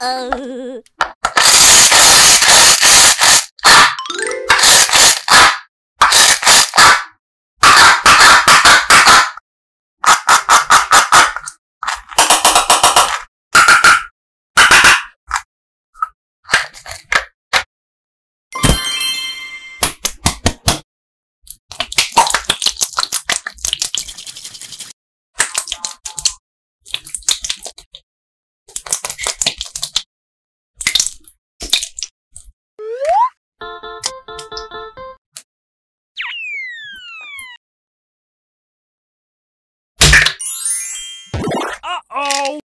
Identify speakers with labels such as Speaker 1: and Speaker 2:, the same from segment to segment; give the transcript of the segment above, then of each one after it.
Speaker 1: Uh-oh.
Speaker 2: Uh-oh!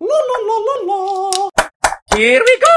Speaker 2: La la la la la! Here we go!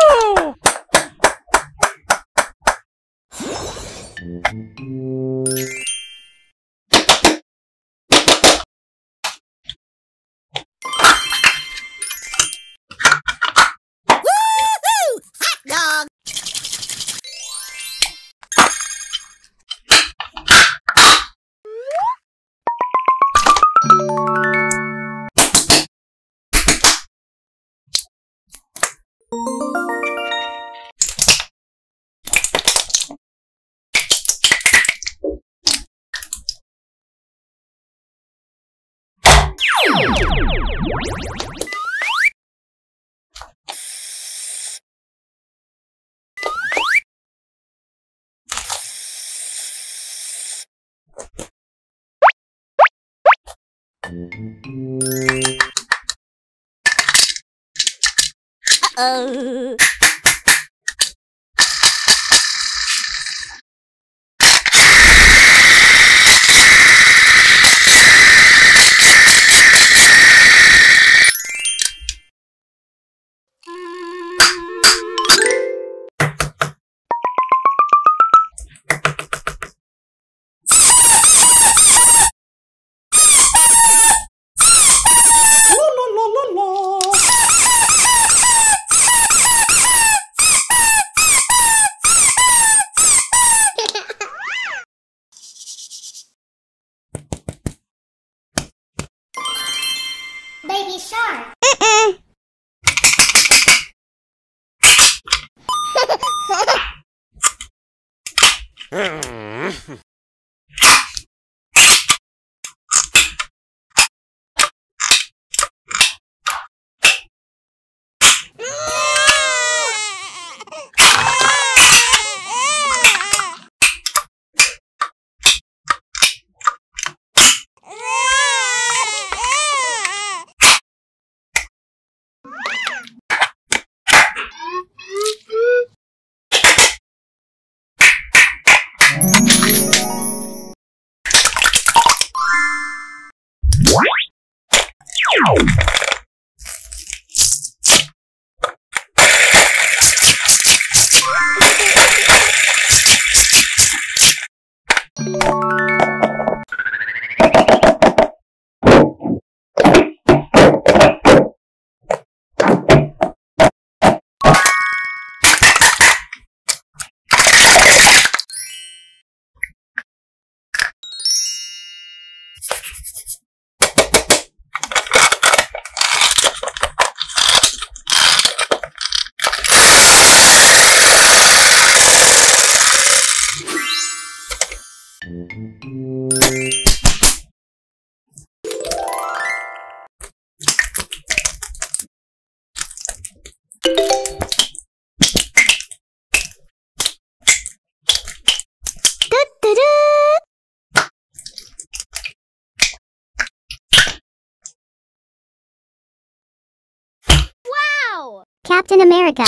Speaker 1: Uh-oh.
Speaker 2: Wow! Captain America.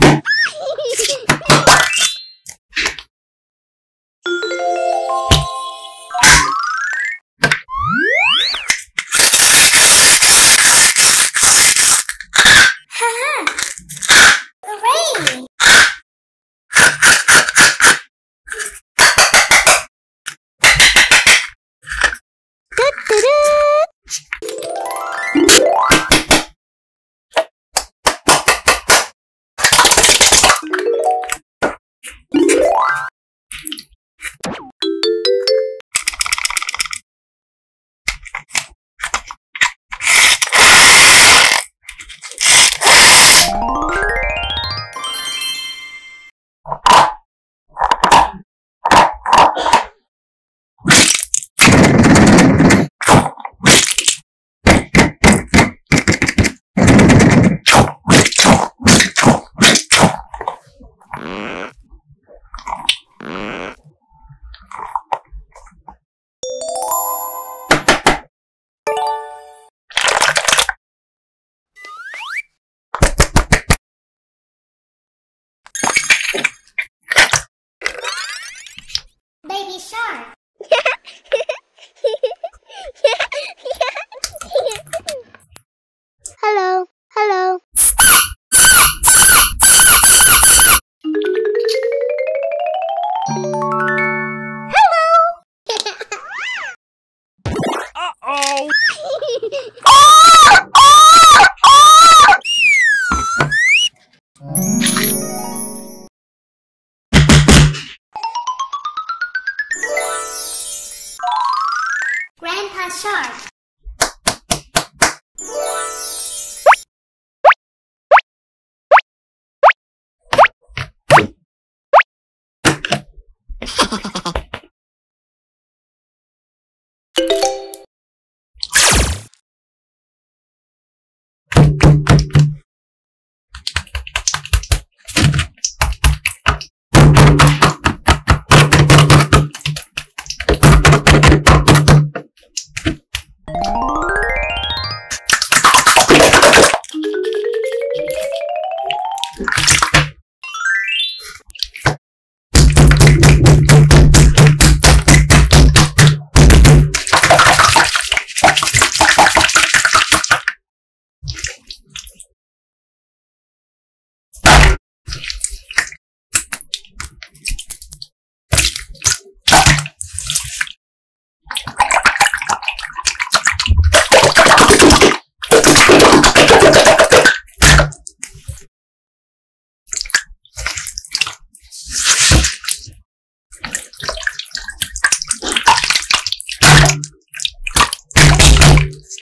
Speaker 2: you.
Speaker 3: baby shark. hello, hello. Hello!
Speaker 2: Uh-oh!
Speaker 3: Grandpa Shark.